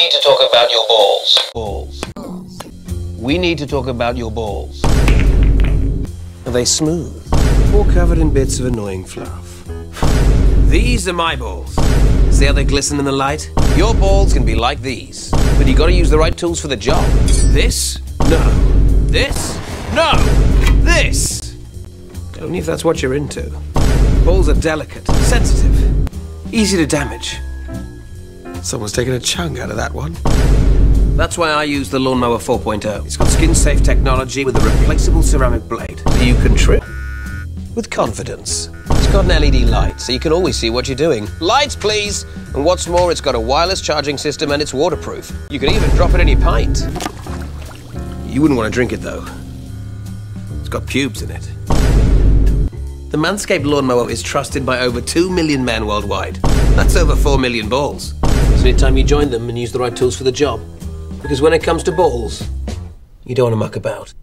need to talk about your balls. Balls. We need to talk about your balls. Are they smooth? Or covered in bits of annoying fluff? These are my balls. See how they glisten in the light? Your balls can be like these, but you gotta use the right tools for the job. This? No. This? No. This! Only if that's what you're into. Balls are delicate, sensitive, easy to damage. Someone's taken a chunk out of that one. That's why I use the Lawnmower 4.0. It's got skin-safe technology with a replaceable ceramic blade, you can trip with confidence. It's got an LED light, so you can always see what you're doing. Lights, please! And what's more, it's got a wireless charging system and it's waterproof. You can even drop it in your pint. You wouldn't want to drink it, though. It's got pubes in it. The Manscaped lawnmower is trusted by over 2 million men worldwide. That's over 4 million balls. It's time you join them and use the right tools for the job. Because when it comes to balls, you don't want to muck about.